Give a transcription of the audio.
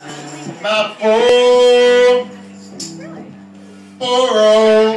My poor, poor old